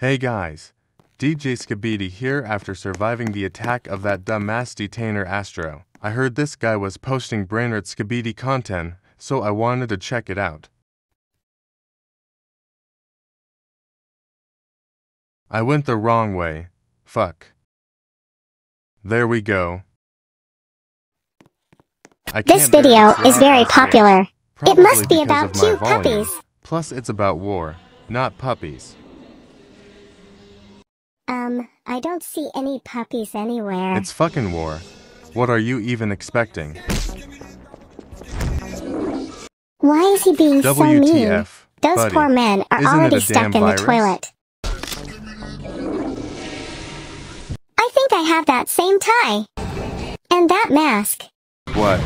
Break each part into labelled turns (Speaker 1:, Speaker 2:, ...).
Speaker 1: Hey guys, DJ Skibidi here after surviving the attack of that dumb mass detainer Astro. I heard this guy was posting brainrot Skibidi content, so I wanted to check it out. I went the wrong way. Fuck. There we go. I
Speaker 2: This video is very popular. It must be about cute
Speaker 1: volume.
Speaker 2: puppies.
Speaker 1: Plus, it's about war, not puppies.
Speaker 2: Um, I don't see any puppies anywhere.
Speaker 1: It's fucking war. What are you even expecting?
Speaker 2: Why is he being so mean?
Speaker 1: WTF,
Speaker 2: Those
Speaker 1: buddy.
Speaker 2: poor men are already stuck in the
Speaker 1: virus?
Speaker 2: toilet. I think I have that same tie. And that mask.
Speaker 1: What?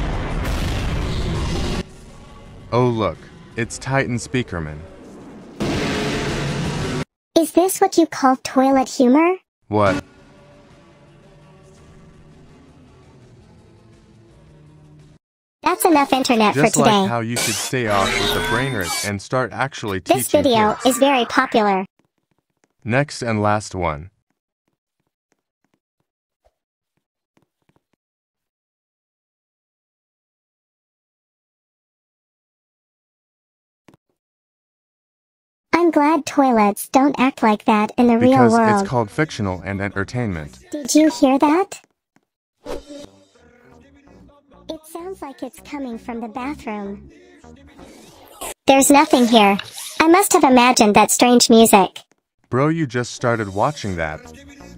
Speaker 1: Oh look, it's Titan Speakerman.
Speaker 2: Is this what you call toilet humor?
Speaker 1: What?
Speaker 2: That's enough internet
Speaker 1: Just
Speaker 2: for today.
Speaker 1: Just like how you should stay off with the brain and start actually teaching
Speaker 2: this video
Speaker 1: kids.
Speaker 2: is very popular.
Speaker 1: Next and last one.
Speaker 2: I'm glad toilets don't act like that in the real
Speaker 1: Because
Speaker 2: world.
Speaker 1: it's called fictional and entertainment.
Speaker 2: Did you hear that? It sounds like it's coming from the bathroom. There's nothing here. I must have imagined that strange music.
Speaker 1: Bro, you just started watching that.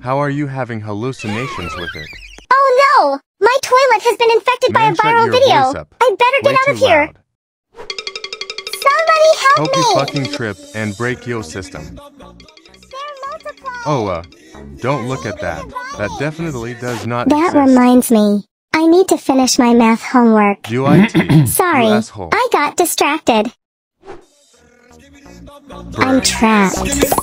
Speaker 1: How are you having hallucinations with it?
Speaker 2: Oh no! My toilet has been infected by a viral video. I better
Speaker 1: Way
Speaker 2: get out of here.
Speaker 1: loud.
Speaker 2: Somebody help
Speaker 1: Hope you fucking trip and break your system.
Speaker 2: They're multiplying.
Speaker 1: Oh, uh, don't look at that. That definitely does not
Speaker 2: That
Speaker 1: exist.
Speaker 2: reminds me. I need to finish my math homework.
Speaker 1: UIT,
Speaker 2: Sorry,
Speaker 1: you.
Speaker 2: I got distracted. I'm trapped.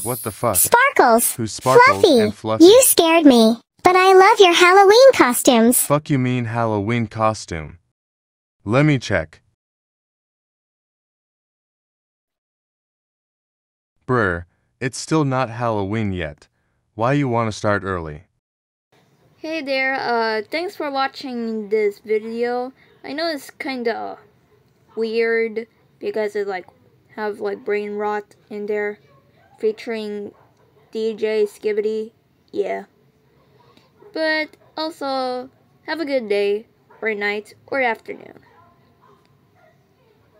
Speaker 1: What the fuck?
Speaker 2: Sparkles!
Speaker 1: Who's Sparkles
Speaker 2: Fluffy!
Speaker 1: and Fluffy?
Speaker 2: You scared me. But I love your Halloween costumes.
Speaker 1: Fuck you mean Halloween costume. Let me check. Brr, it's still not Halloween yet. Why you wanna start early?
Speaker 3: Hey there, uh, thanks for watching this video. I know it's kinda weird because it like have like brain rot in there featuring DJ Skibidi. Yeah. But also have a good day or night or afternoon.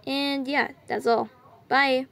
Speaker 3: And yeah, that's all. Bye.